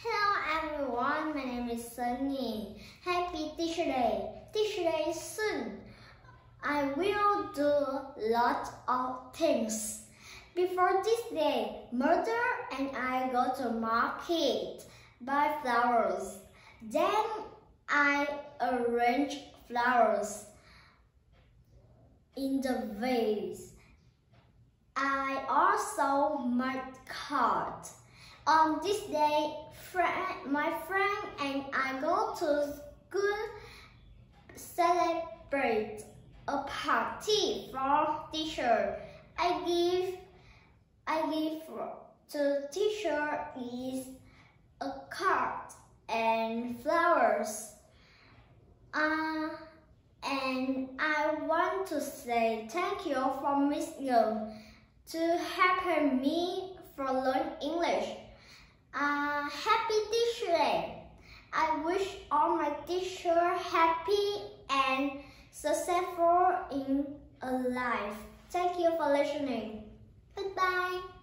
Hello everyone, my name is Sunny. Happy Teacher Day. Teacher Day is soon. I will do lots of things. Before this day, mother and I go to market, buy flowers. Then I arrange flowers in the vase. I also make cards. On this day, friend, my friend and I go to school celebrate a party for teacher. I give I give to teacher is a card and flowers. Uh, and I want to say thank you for Miss Young to help me for learn English. Uh, happy Teacher Day! I wish my teacher happy and successful in a life. Thank you for listening. Goodbye.